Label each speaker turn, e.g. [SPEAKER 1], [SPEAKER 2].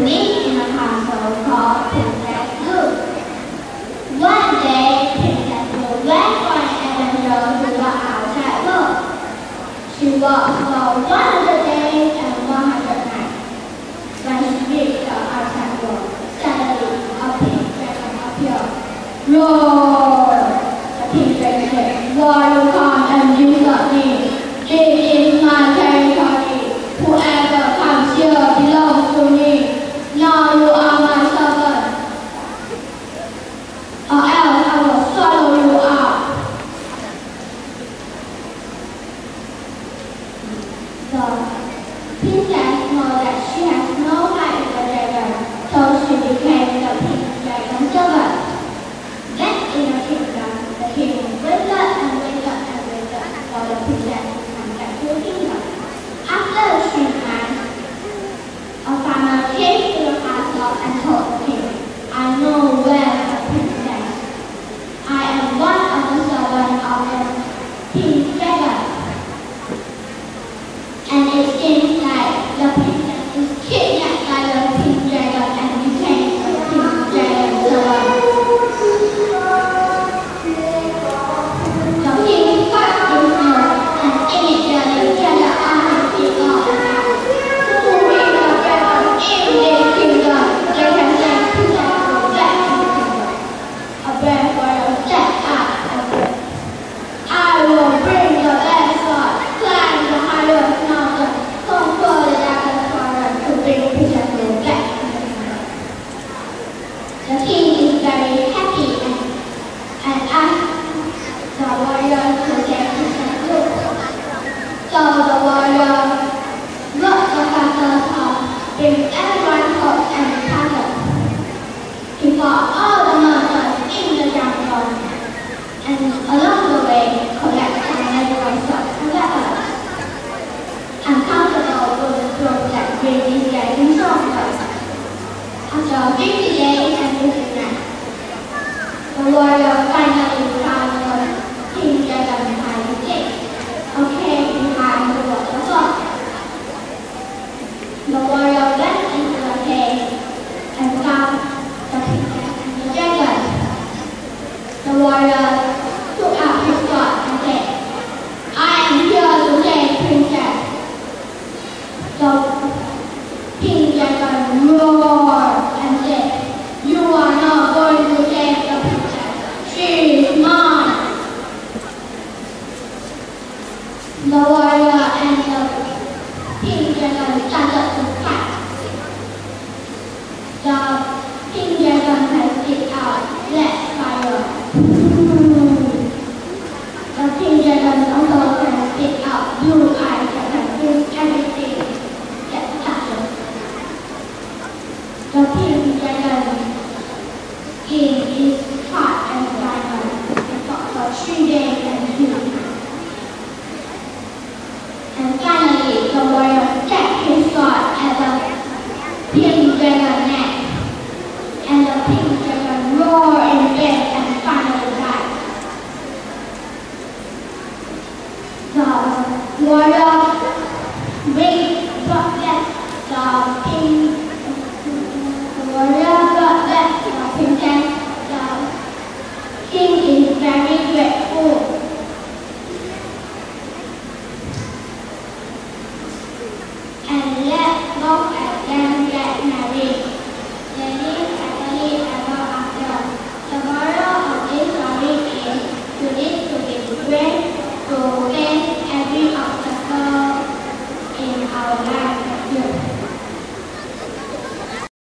[SPEAKER 1] in a called Princess One day, Princess went on to the outside world. She walked for 100 days and 100 nights. When she reached the outside world. Roar! la The king is very happy and and asks the warrior to get his help. So the warrior Thank you. King